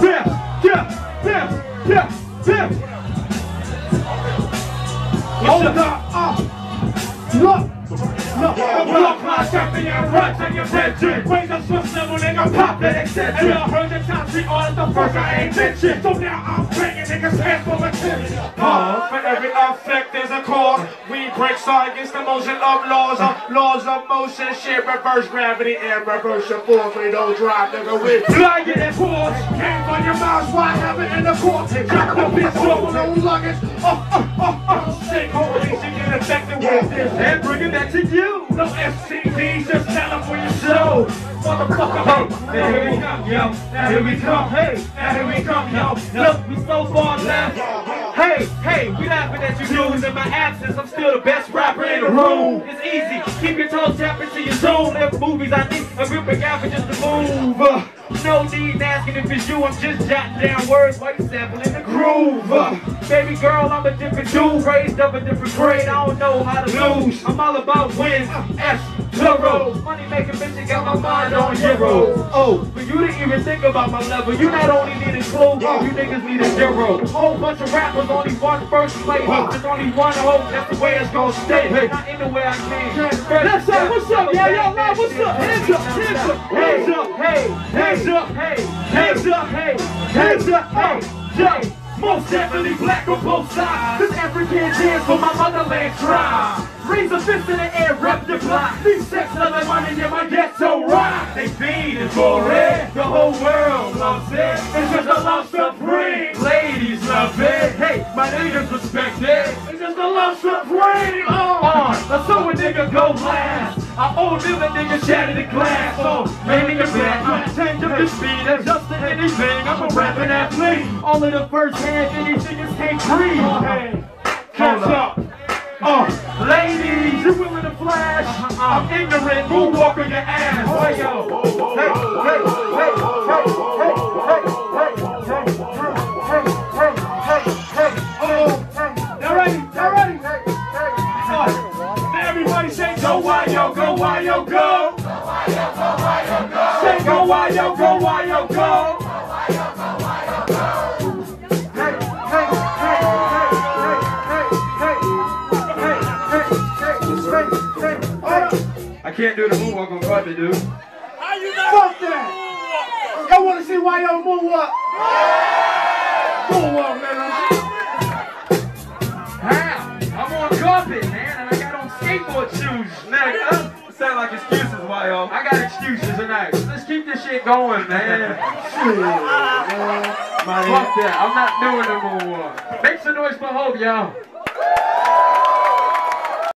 Dip, dip, dip, dip, dip. Hold up, up. Look. Look, block my champion runs and your vengeance Raise a swift level, nigga, pop that extension And y'all heard the top three on the first I ain't mentioned So now I'm bringing niggas hands side against the motion of laws of Laws of motion, shit, reverse gravity and reverse your force We don't drive, nigga, we flying and force Came from your mouth, why have it in the court Drop up his soul, no luggage Oh, oh, oh, oh, shake, holy, she get infected with this And bring it back to you no STDs, just tell them where you show. Motherfucker, hey, now here we come, yo. Now here we come, hey. Now here we come, yo. Look, we so far left. Hey, hey, we laughing at you dudes in my absence. I'm still the best rapper in the room. It's easy. Keep your toes tapping to your zone. Live movies, I need a group of guys just to move. No need asking if it's you. I'm just jotting down words while you sampling the groove. Baby girl, I'm a different dude. Raised up a different grade. I don't know how to lose. I'm all about wins. S, zero. Money making bitch, got my mind on zero. Oh, but you didn't even think about my level. You not only need a clue, you niggas need a zero. Whole bunch of rappers, only one first place. There's only one hope, that's the way it's gonna stay. Not in the way I came. That's up, what's up, yeah, y'all live, what's up? Hands up, hands up, hands up, hey, hands up, hey, hands up, hey, hands up, hey, yo. Most definitely black on both sides. This African dance for my motherland tribe. Raise a fist in the air, rep the block. These loving money in my ghetto rock. They feed it for it. The whole world loves it. It's just a love supreme. Ladies love it. Hey, my niggas respect it. It's just a love supreme. Oh, on. Now so a nigga go last. I owe them a nigga shattered the glass. So, maybe you're back. Change up the speed, adjust to anything. I'm a rapping athlete. All in the first hand, these niggas can't breathe. Hey, catch up. Oh, ladies, you willing to flash? I'm ignorant, moonwalk on your ass. Hey, yo. Hey, hey, hey, hey, hey, hey, hey, hey, hey, hey, hey, hey, oh. Y'all ready? Y'all ready? Hey, hey, oh. Now everybody say, go, why, yo, go, why, yo, go. Say, go, why, yo, go, why, yo, go. Hey, hey, hey, hey, hey, hey, hey, hey, hey, hey, hey, hey. I can't do the moonwalk on Carpet, dude. Fuck that! Y'all wanna see why y'all moonwalk? Moonwalk, man. How? I'm on carpet, man, and I got on skateboard shoes. Nigga, sound like excuses, why YO. I got excuses tonight. Let's keep this shit going, man. Shit, man. Fuck that. I'm not doing the moonwalk. Make some noise for Hope, y'all.